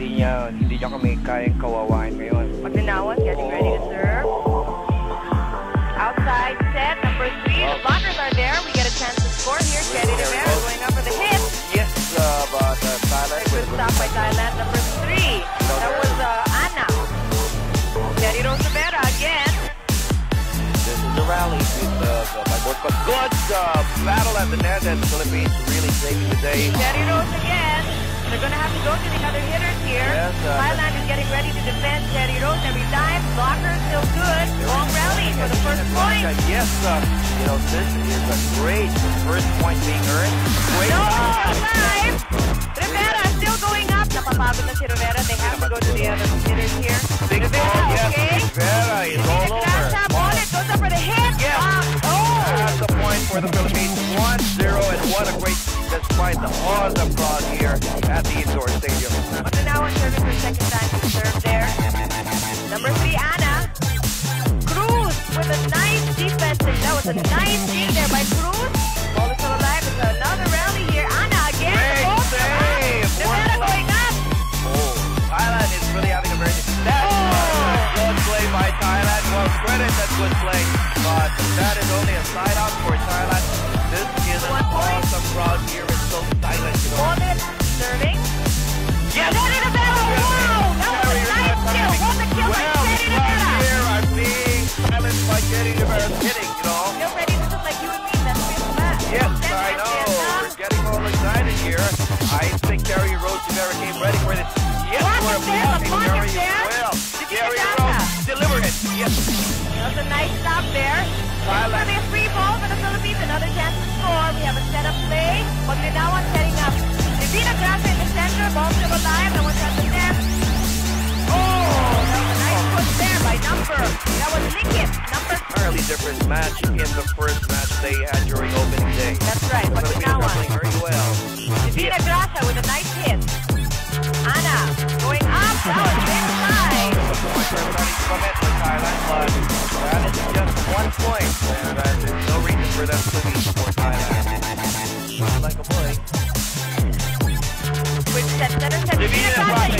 hindi niya, hindi niya kami kayang kawawain ngayon. Maglinawan, getting ready to serve. Outside set, number three. The blockers are there. We get a chance to score here. Teddy Rivera going up for the hit. Yes, uh, but uh, Thailand Good stop by Thailand, number three. That was uh, Anna. Rose Rivera again. This is a rally with uh, by good uh, battle at the net, and the Philippines really taking the day. Teddy Rose again. They're going to have to go to the other hitters here. Yes, uh, Thailand is getting ready to defend Teddy Rose every time. Blocker still good. Long rally for the first point. Yes, uh, you know, this is a great first point being earned. Great No, alive! Rivera still going up. Napapagod na si Rivera. They have to go to the other hitters here. Big Rivera, ball, yes, okay? Rivera is all over. Gracia, bullet goes up for the hit. Yes. Ah, oh! That's the point for the Philippines. Despite the awesome crowd here at the indoor stadium. Maglinawan serving for second time to serve there. Number three, Anna. Cruz with a nice defensive. That was a nice thing there by Cruz. Ball is still alive. It's another rally here. Anna again. Great Oh, save. Rivera going up. Oh, Thailand is really having a very that's Oh. good play by Thailand. Well, credit that good play, but that is only a side out for Thailand. That was a nice stop there. It's going to be a free ball for the Philippines. Another chance to score. We have a setup play. Maglinawan setting up. Divina Gracia in the center. Ball still alive. No one's at the net. Oh, that was a nice push there by number. That was Lickett. Number. Entirely different match in the first match they had during opening day. That's right. The Philippines are Maglinawan. playing very well. Divina Gracia with a nice hit. Anna going up. That was. No reason for them to be for Thailand. Like a boy. Quick set. Center set.